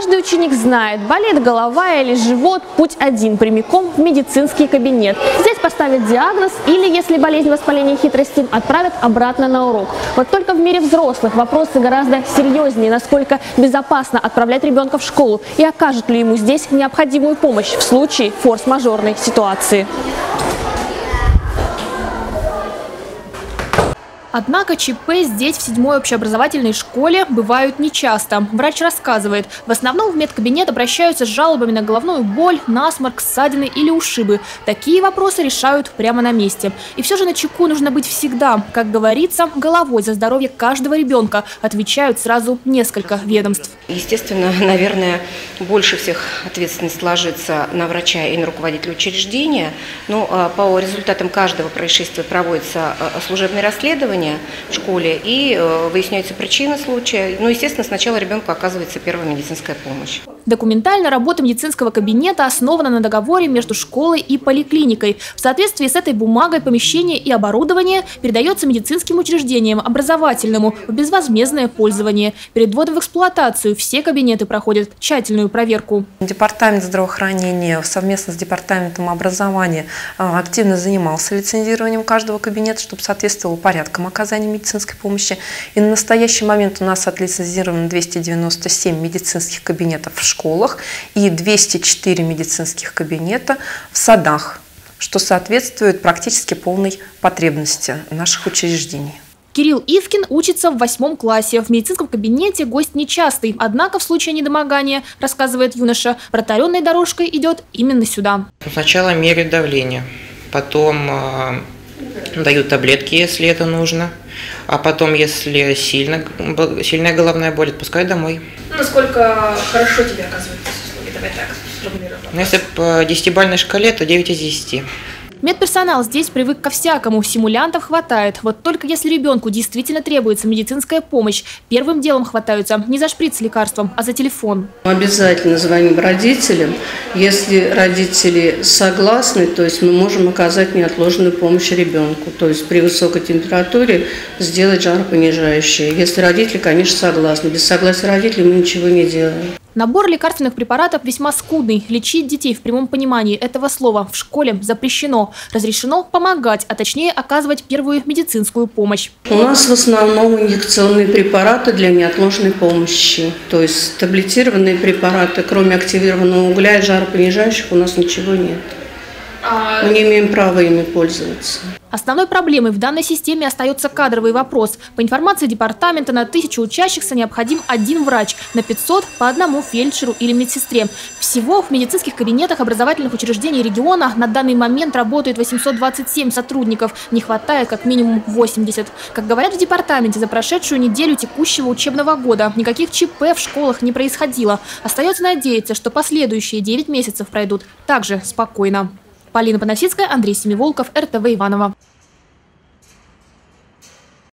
Каждый ученик знает, болит голова или живот, путь один, прямиком в медицинский кабинет. Здесь поставят диагноз или, если болезнь воспаления хитрости, отправят обратно на урок. Вот только в мире взрослых вопросы гораздо серьезнее, насколько безопасно отправлять ребенка в школу и окажет ли ему здесь необходимую помощь в случае форс-мажорной ситуации. Однако ЧП здесь, в седьмой общеобразовательной школе, бывают нечасто. Врач рассказывает, в основном в медкабинет обращаются с жалобами на головную боль, насморк, ссадины или ушибы. Такие вопросы решают прямо на месте. И все же на чеку нужно быть всегда. Как говорится, головой за здоровье каждого ребенка отвечают сразу несколько ведомств. Естественно, наверное, больше всех ответственность ложится на врача и на руководителя учреждения. Но а, по результатам каждого происшествия проводится а, служебное расследование обследования в школе и э, выясняется причина случая. Ну, естественно, сначала ребенку оказывается первая медицинская помощь. Документально работа медицинского кабинета основана на договоре между школой и поликлиникой. В соответствии с этой бумагой помещение и оборудование передается медицинским учреждениям образовательному в безвозмездное пользование. Перед вводом в эксплуатацию все кабинеты проходят тщательную проверку. Департамент здравоохранения совместно с департаментом образования э, активно занимался лицензированием каждого кабинета, чтобы соответствовал порядкам оказания медицинской помощи. И на настоящий момент у нас отлицензировано 297 медицинских кабинетов в школах и 204 медицинских кабинета в садах, что соответствует практически полной потребности наших учреждений. Кирилл Ивкин учится в восьмом классе. В медицинском кабинете гость нечастый. Однако в случае недомогания, рассказывает юноша, протаренной дорожкой идет именно сюда. Сначала меряют давление, потом э, дают таблетки, если это нужно. А потом, если сильно, сильная головная боль, отпускают домой. Ну, насколько хорошо тебе оказываются услуги? Давай так, сформулируем. Ну, если по десятибальной шкале, то 9 из 10. Медперсонал здесь привык ко всякому, симулянтов хватает. Вот только если ребенку действительно требуется медицинская помощь, первым делом хватаются не за шприц с лекарством, а за телефон. Обязательно звоним родителям. Если родители согласны, то есть мы можем оказать неотложную помощь ребенку. То есть при высокой температуре сделать жаропонижающее. Если родители, конечно, согласны. Без согласия родителей мы ничего не делаем. Набор лекарственных препаратов весьма скудный. Лечить детей в прямом понимании этого слова в школе запрещено. Разрешено помогать, а точнее оказывать первую медицинскую помощь. У нас в основном инъекционные препараты для неотложной помощи. То есть таблетированные препараты, кроме активированного угля и жаропонижающих, у нас ничего нет. А Мы не имеем права ими пользоваться. Основной проблемой в данной системе остается кадровый вопрос. По информации департамента, на тысячу учащихся необходим один врач, на 500 по одному фельдшеру или медсестре. Всего в медицинских кабинетах образовательных учреждений региона на данный момент работает 827 сотрудников. Не хватает как минимум 80. Как говорят в департаменте, за прошедшую неделю текущего учебного года никаких ЧП в школах не происходило. Остается надеяться, что последующие 9 месяцев пройдут также спокойно. Полина Панасицкая, Андрей Семиволков, РТВ Иванова.